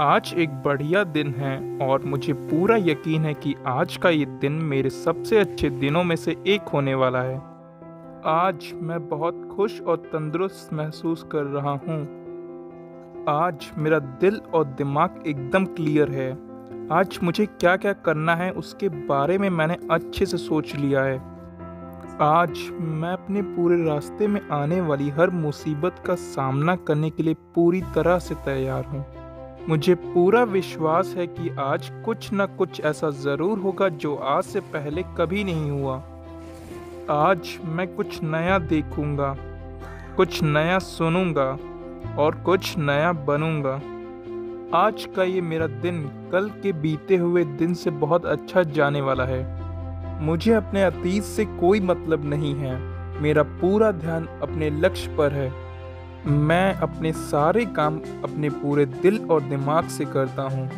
आज एक बढ़िया दिन है और मुझे पूरा यकीन है कि आज का ये दिन मेरे सबसे अच्छे दिनों में से एक होने वाला है। आज मैं बहुत खुश और तंदुरुस्त महसूस कर रहा हूँ। आज मेरा दिल और दिमाग एकदम क्लियर है। आज मुझे क्या क्या करना है उसके बारे में मैंने अच्छे से सोच लिया है। आज मैं अपने पूरे रास्ते में आने वाली हर मुसीबत का सामना करने के लिए पूरी तरह से तैयार हूँ। मुझे पूरा विश्वास है कि आज कुछ न कुछ ऐसा ज़रूर होगा जो आज से पहले कभी नहीं हुआ। आज मैं कुछ नया देखूँगा, कुछ नया सुनूँगा और कुछ नया बनूँगा। आज का ये मेरा दिन कल के बीते हुए दिन से बहुत अच्छा जाने वाला है। मुझे अपने अतीत से कोई मतलब नहीं है। मेरा पूरा ध्यान अपने लक्ष्य पर है। मैं अपने सारे काम अपने पूरे दिल और दिमाग से करता हूँ।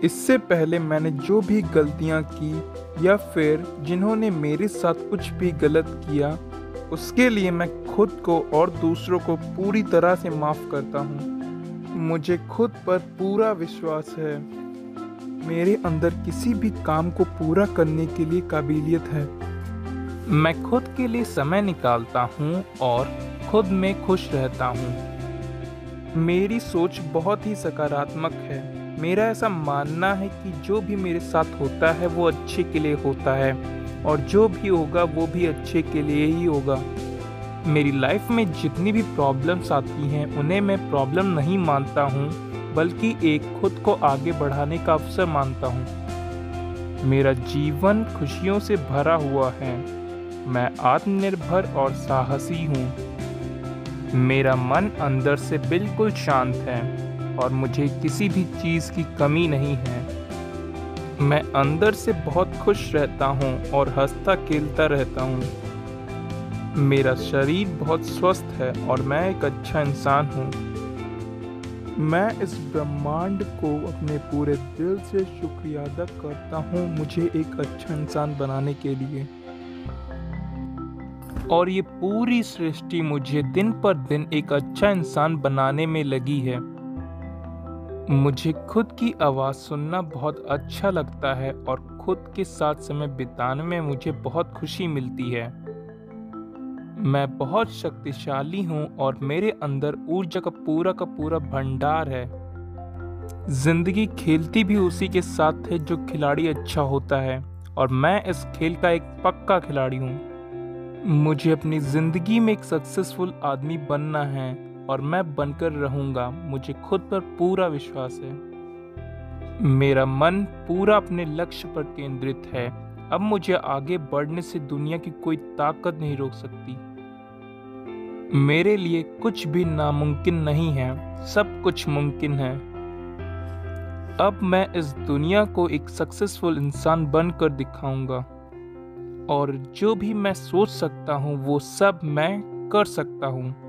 इससे पहले मैंने जो भी गलतियाँ की या फिर जिन्होंने मेरे साथ कुछ भी गलत किया, उसके लिए मैं खुद को और दूसरों को पूरी तरह से माफ़ करता हूँ। मुझे खुद पर पूरा विश्वास है। मेरे अंदर किसी भी काम को पूरा करने के लिए काबिलियत है। मैं खुद के लिए समय निकालता हूँ और खुद में खुश रहता हूँ। मेरी सोच बहुत ही सकारात्मक है। मेरा ऐसा मानना है कि जो भी मेरे साथ होता है, वो अच्छे के लिए होता है और जो भी होगा, वो भी अच्छे के लिए ही होगा। मेरी लाइफ में जितनी भी प्रॉब्लम्स आती हैं, उन्हें मैं प्रॉब्लम नहीं मानता हूँ, बल्कि एक खुद को आगे बढ़ाने का अवसर मानता हूँ। मेरा जीवन खुशियों से भरा हुआ है। मैं आत्मनिर्भर और साहसी हूँ। मेरा मन अंदर से बिल्कुल शांत है और मुझे किसी भी चीज़ की कमी नहीं है। मैं अंदर से बहुत खुश रहता हूँ और हंसता खेलता रहता हूँ। मेरा शरीर बहुत स्वस्थ है और मैं एक अच्छा इंसान हूँ। मैं इस ब्रह्मांड को अपने पूरे दिल से शुक्रिया अदा करता हूँ मुझे एक अच्छा इंसान बनाने के लिए। और ये पूरी सृष्टि मुझे दिन पर दिन एक अच्छा इंसान बनाने में लगी है। मुझे खुद की आवाज़ सुनना बहुत अच्छा लगता है और खुद के साथ समय बिताने में मुझे बहुत खुशी मिलती है। मैं बहुत शक्तिशाली हूँ और मेरे अंदर ऊर्जा का पूरा का पूरा भंडार है। ज़िंदगी खेलती भी उसी के साथ है जो खिलाड़ी अच्छा होता है और मैं इस खेल का एक पक्का खिलाड़ी हूँ। मुझे अपनी ज़िंदगी में एक सक्सेसफुल आदमी बनना है और मैं बनकर रहूँगा। मुझे खुद पर पूरा विश्वास है। मेरा मन पूरा अपने लक्ष्य पर केंद्रित है। अब मुझे आगे बढ़ने से दुनिया की कोई ताकत नहीं रोक सकती। मेरे लिए कुछ भी नामुमकिन नहीं है। सब कुछ मुमकिन है। अब मैं इस दुनिया को एक सक्सेसफुल इंसान बनकर दिखाऊँगा। और जो भी मैं सोच सकता हूँ वो सब मैं कर सकता हूँ।